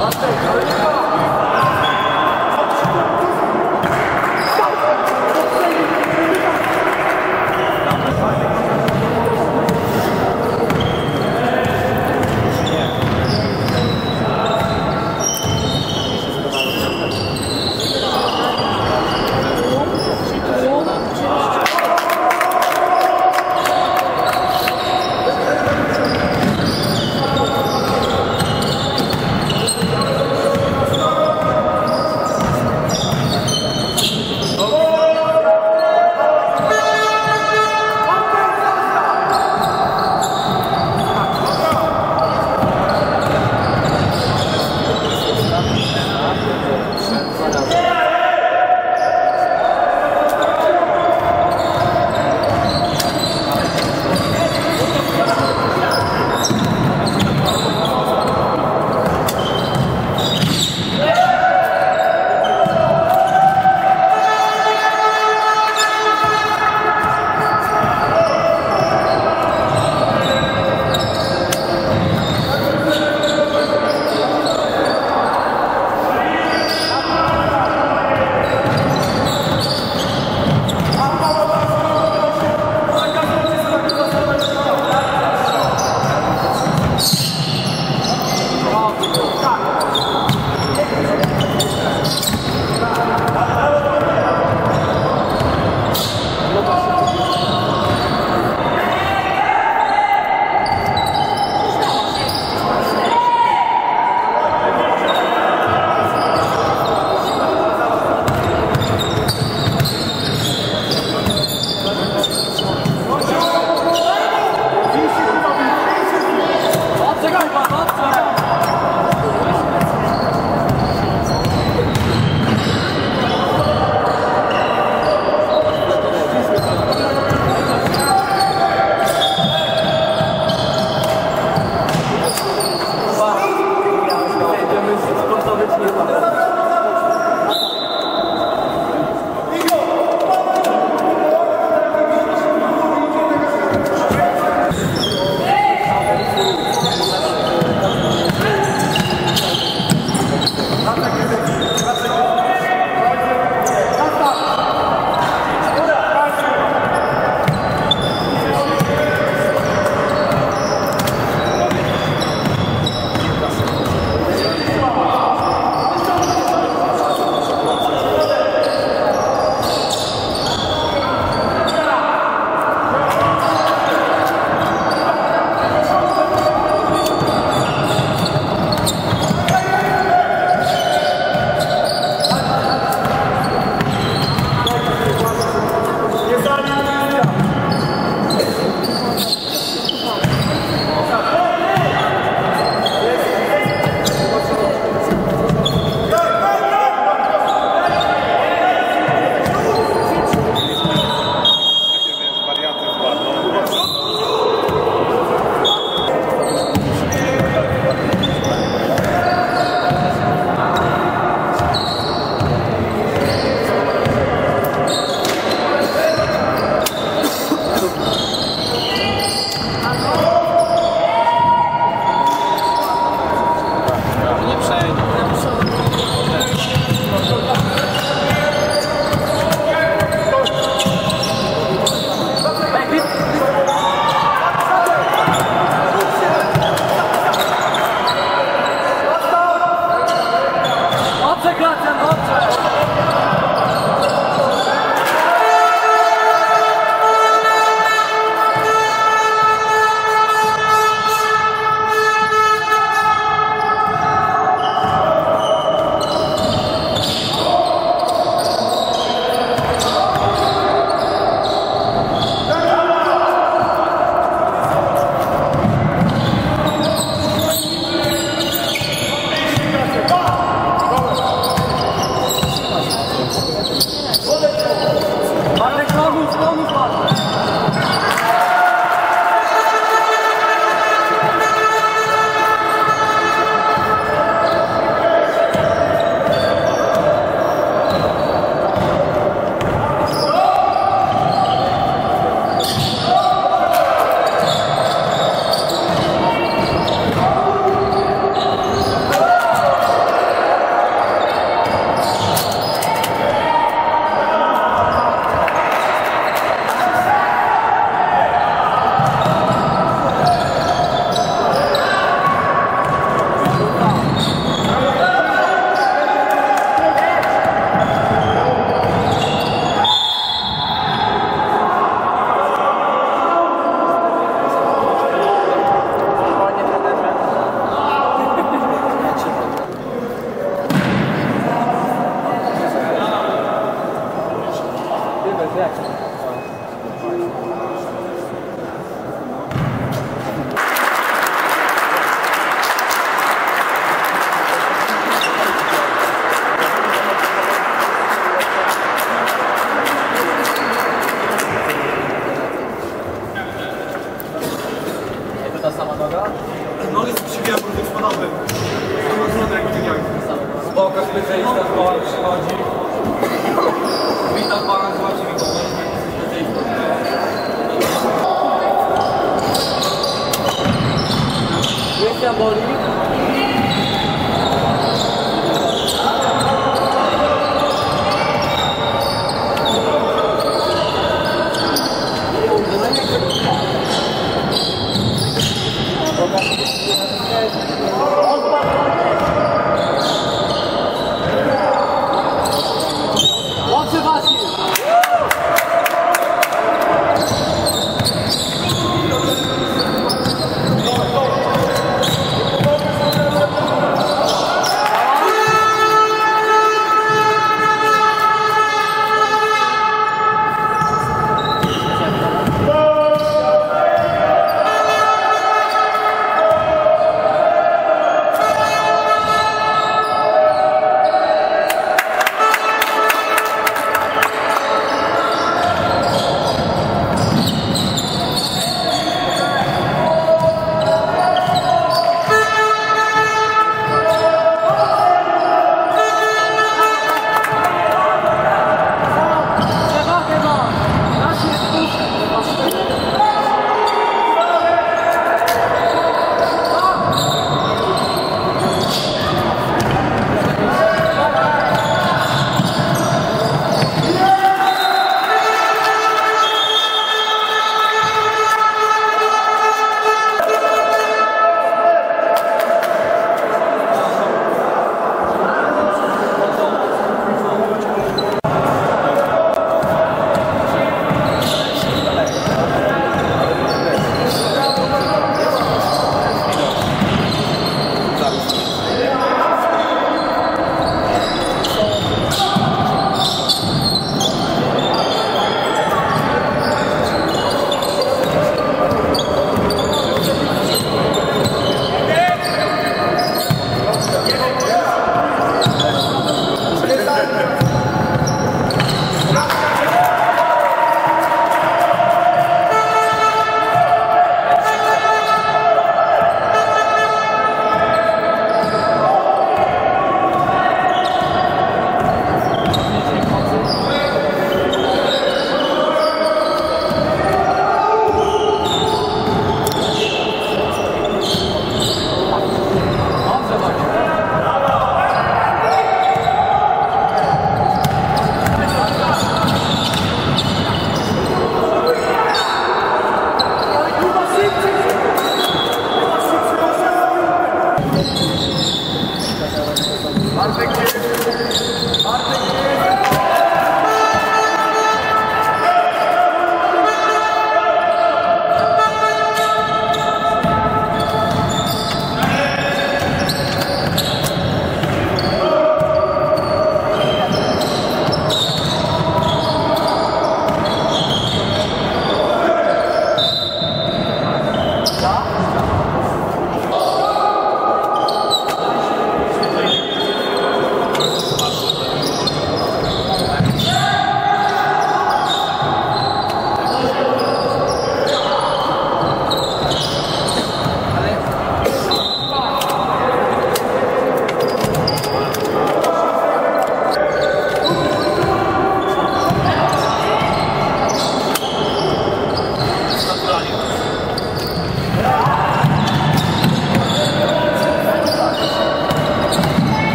I'll take ta sama noga? Nogi są przybijają krótko spadawem. Trudno jak wybijają. Z boku specjalista z boku przychodzi. Witam pana, zobaczcie mi Krystian Bolik.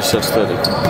Manchester City.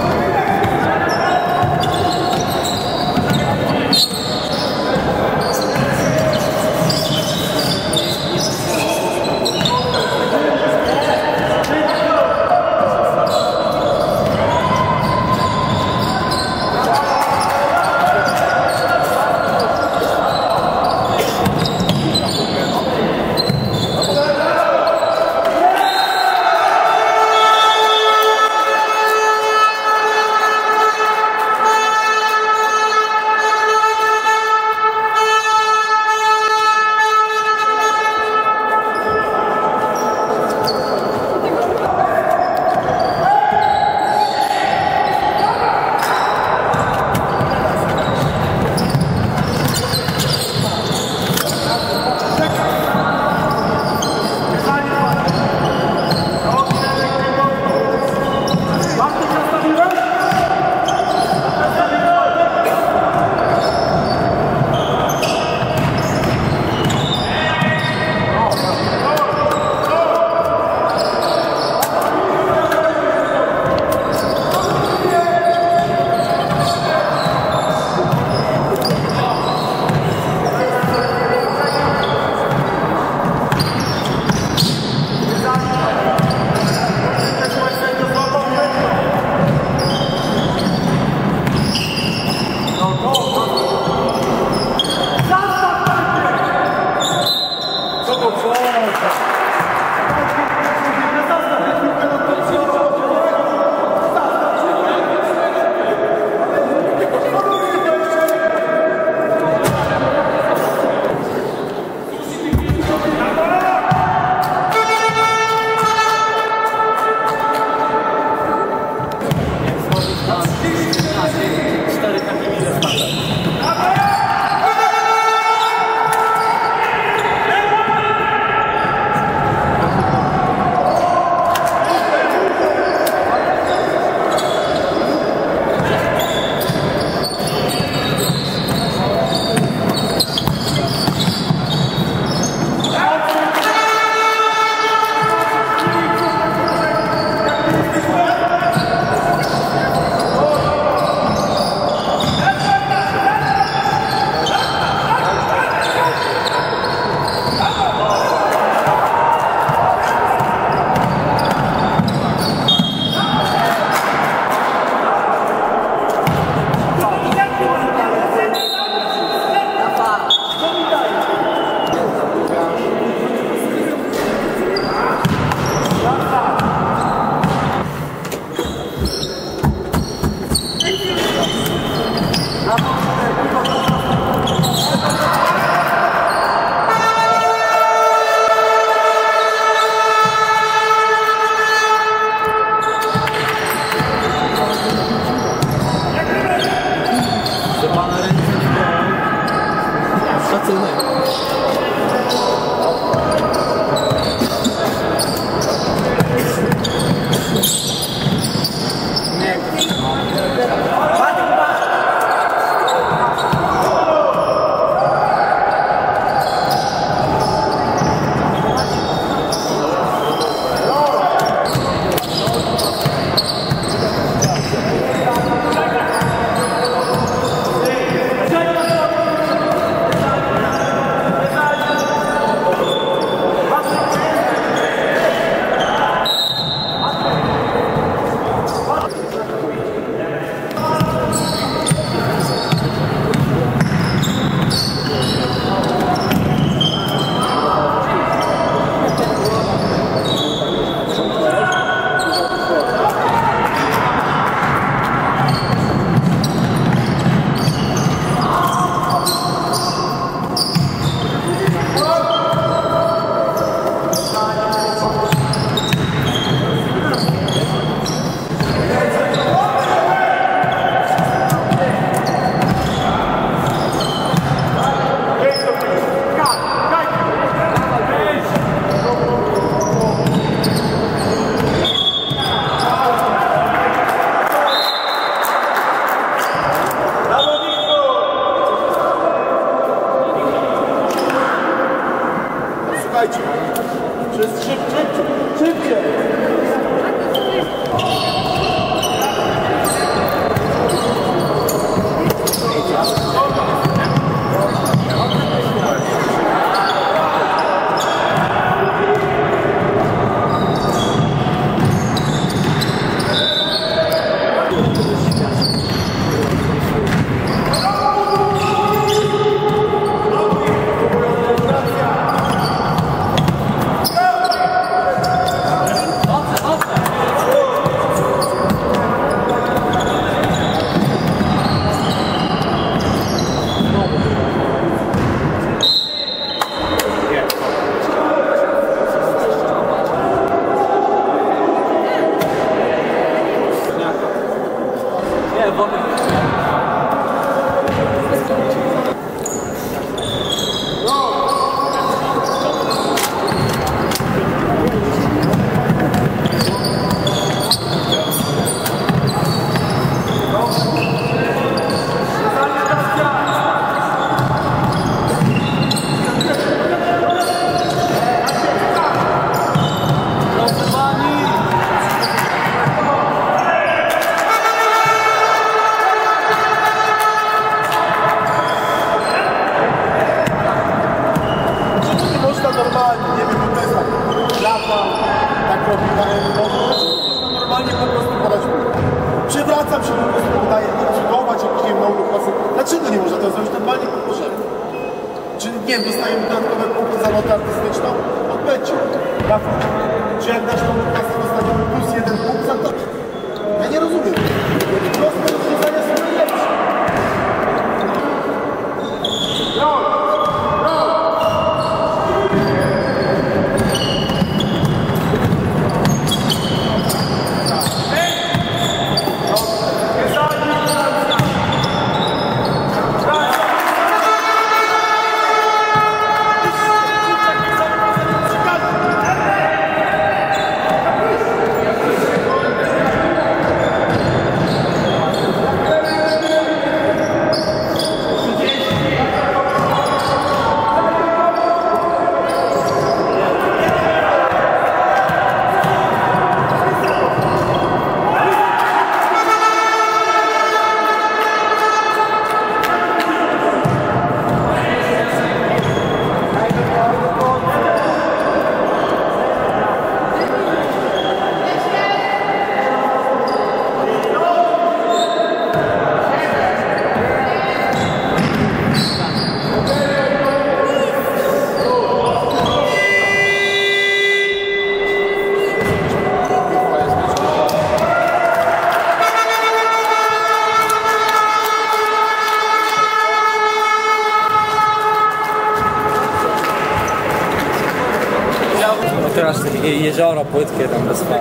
Płytkie tam bez fali.